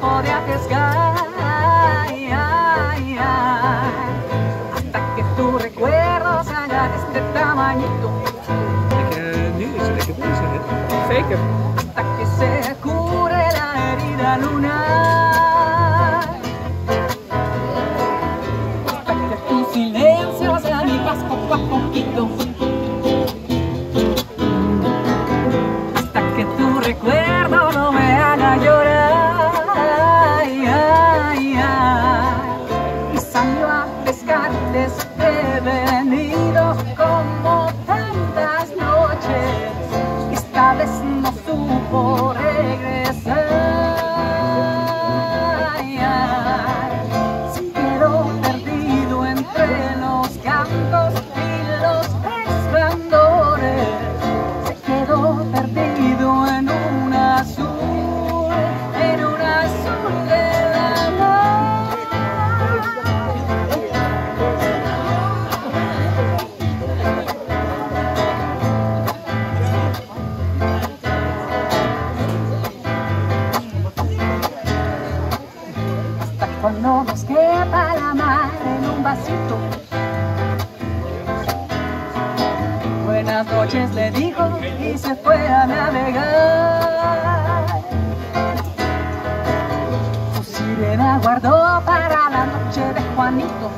tiempo de arriesgar. Hasta que tu recuerdo se haga de este tamañito. Hasta que se cure la herida lunar. 我 cuando nos quepa la mar en un vasito. Buenas noches le dijo y se fue a navegar. Su sirena guardó para la noche de Juanito